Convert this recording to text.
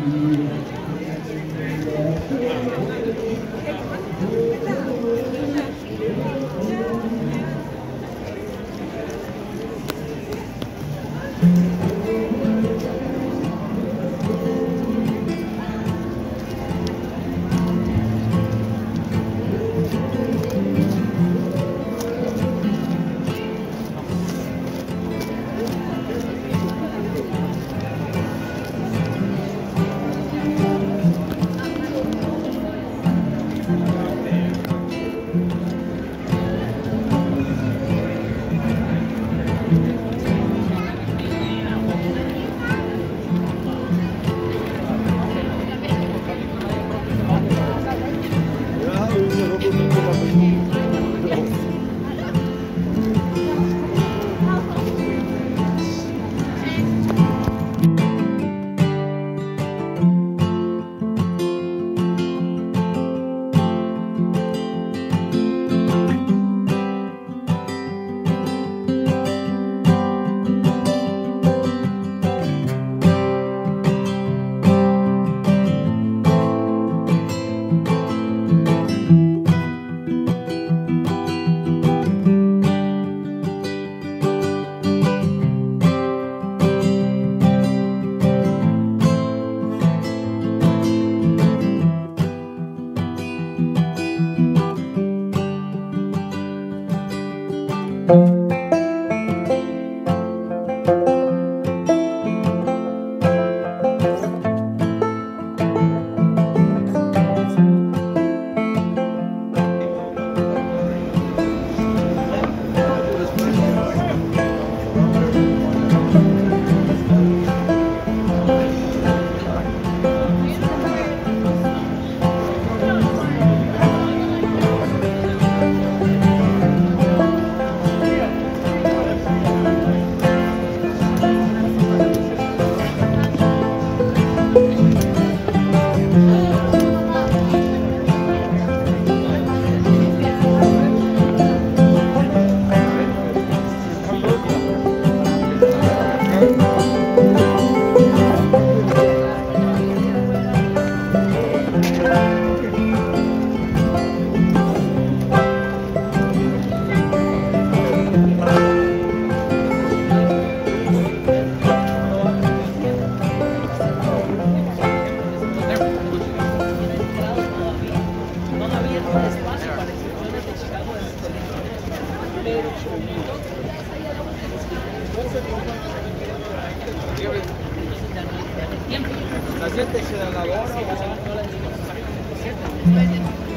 Thank you. ¿cierto?